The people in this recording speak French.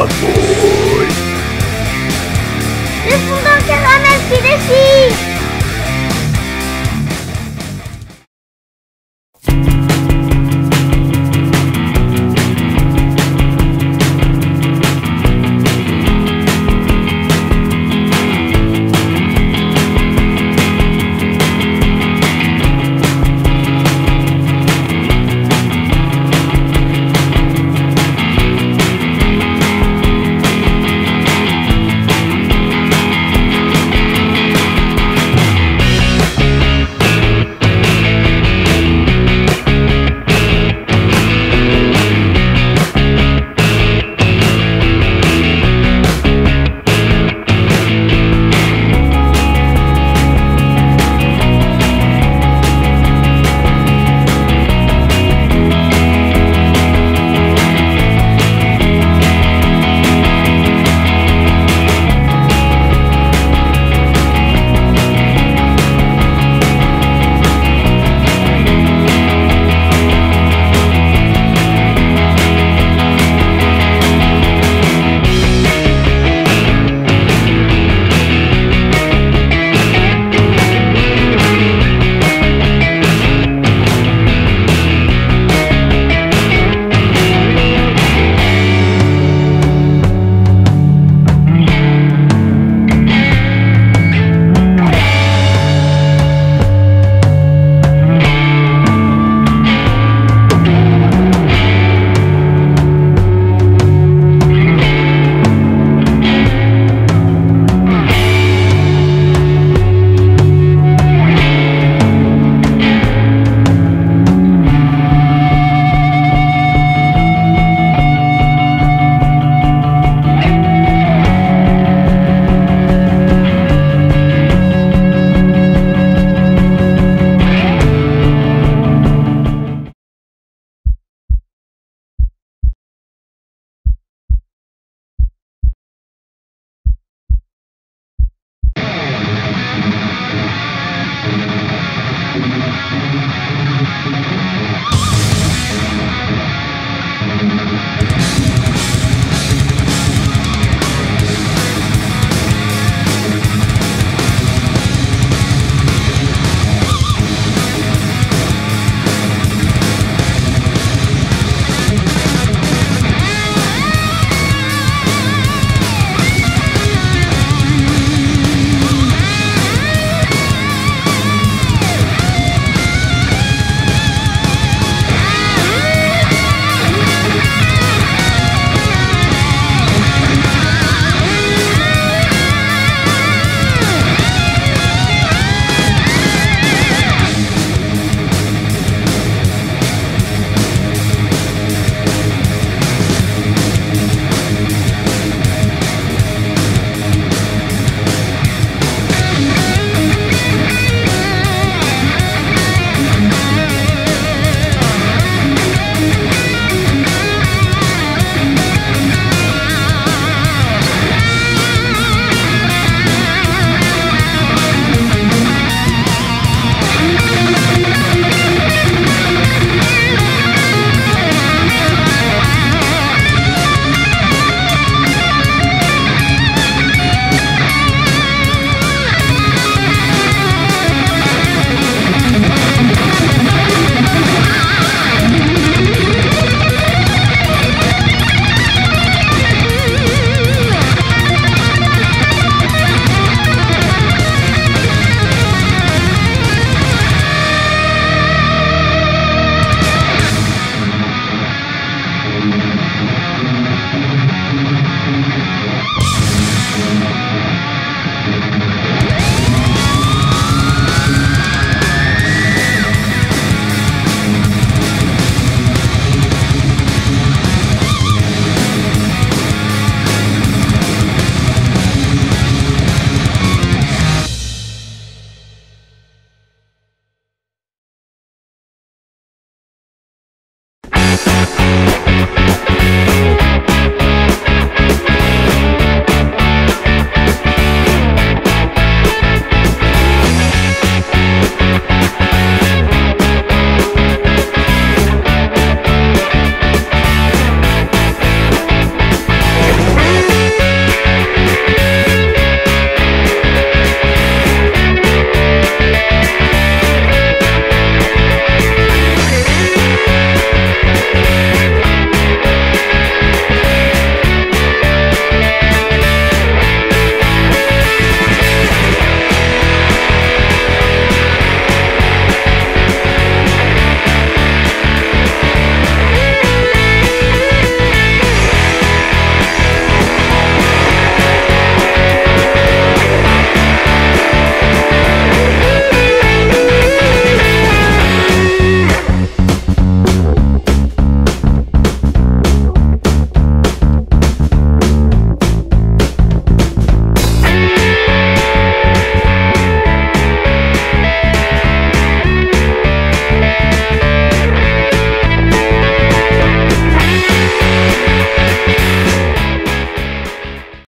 Bad Le fondant caramel Thank